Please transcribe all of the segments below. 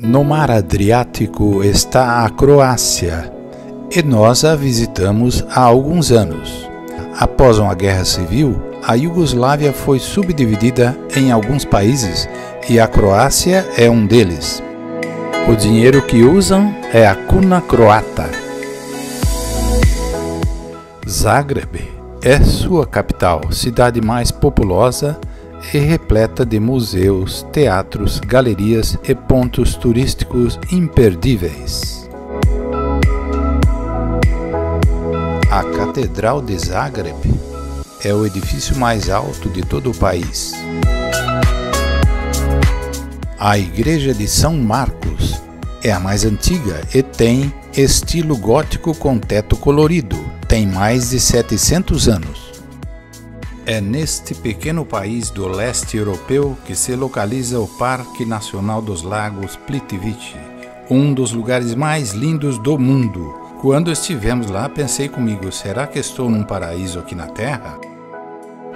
No mar Adriático está a Croácia e nós a visitamos há alguns anos. Após uma guerra civil, a Iugoslávia foi subdividida em alguns países e a Croácia é um deles. O dinheiro que usam é a kuna croata. Zagreb é sua capital, cidade mais populosa e repleta de museus, teatros, galerias e pontos turísticos imperdíveis. A Catedral de Zagreb é o edifício mais alto de todo o país. A Igreja de São Marcos é a mais antiga e tem estilo gótico com teto colorido. Tem mais de 700 anos. É neste pequeno país do leste europeu que se localiza o Parque Nacional dos Lagos Plitvice, um dos lugares mais lindos do mundo. Quando estivemos lá, pensei comigo: será que estou num paraíso aqui na Terra?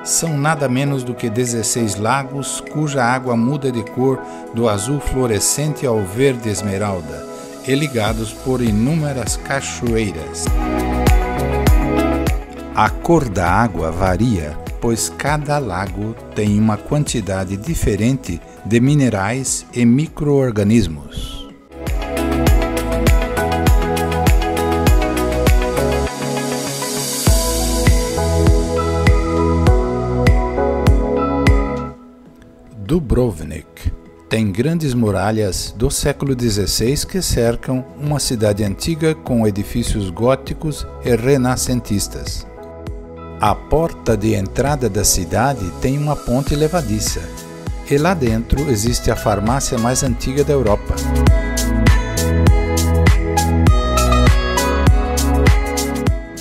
São nada menos do que 16 lagos cuja água muda de cor do azul fluorescente ao verde esmeralda e ligados por inúmeras cachoeiras. A cor da água varia pois cada lago tem uma quantidade diferente de minerais e microorganismos. Dubrovnik tem grandes muralhas do século XVI que cercam uma cidade antiga com edifícios góticos e renascentistas. A porta de entrada da cidade tem uma ponte levadiça, e lá dentro existe a farmácia mais antiga da Europa.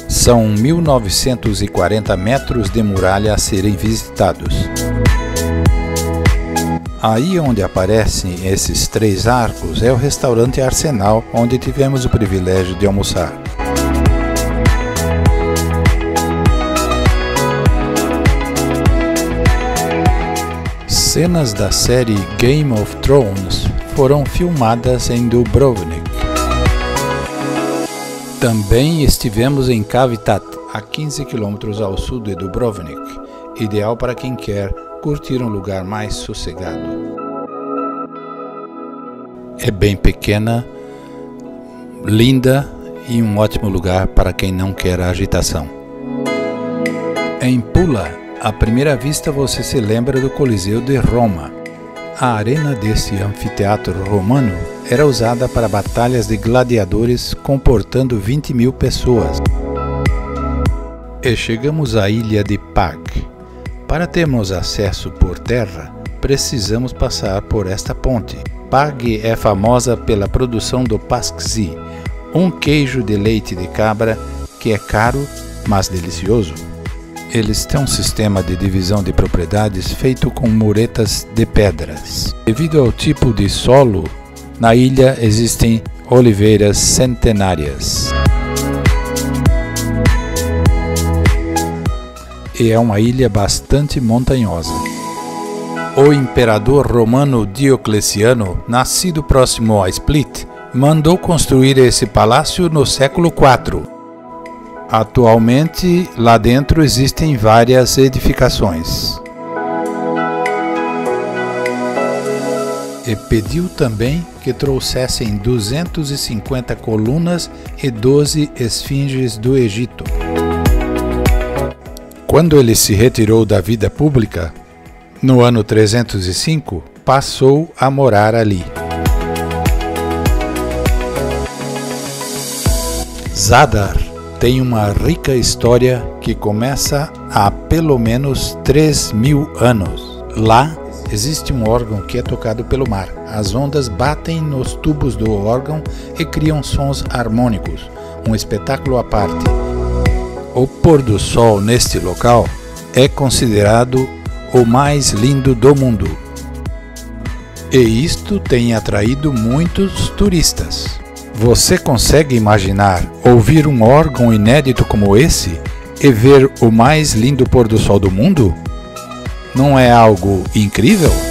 São 1940 metros de muralha a serem visitados. Aí onde aparecem esses três arcos é o restaurante Arsenal, onde tivemos o privilégio de almoçar. Cenas da série Game of Thrones foram filmadas em Dubrovnik. Também estivemos em Kavitat, a 15 km ao sul de Dubrovnik, ideal para quem quer curtir um lugar mais sossegado. É bem pequena, linda e um ótimo lugar para quem não quer agitação. Em Pula, à primeira vista você se lembra do Coliseu de Roma. A arena desse anfiteatro romano era usada para batalhas de gladiadores comportando 20 mil pessoas. E chegamos à ilha de Pag. Para termos acesso por terra, precisamos passar por esta ponte. Pag é famosa pela produção do pasquisi, um queijo de leite de cabra que é caro, mas delicioso. Eles têm um sistema de divisão de propriedades feito com muretas de pedras. Devido ao tipo de solo, na ilha existem oliveiras centenárias. E é uma ilha bastante montanhosa. O imperador romano Diocleciano, nascido próximo a Split, mandou construir esse palácio no século IV Atualmente, lá dentro existem várias edificações. E pediu também que trouxessem 250 colunas e 12 esfinges do Egito. Quando ele se retirou da vida pública, no ano 305, passou a morar ali. Zadar tem uma rica história que começa há pelo menos 3 mil anos. Lá existe um órgão que é tocado pelo mar. As ondas batem nos tubos do órgão e criam sons harmônicos, um espetáculo à parte. O pôr do sol neste local é considerado o mais lindo do mundo. E isto tem atraído muitos turistas. Você consegue imaginar ouvir um órgão inédito como esse e ver o mais lindo pôr do sol do mundo? Não é algo incrível?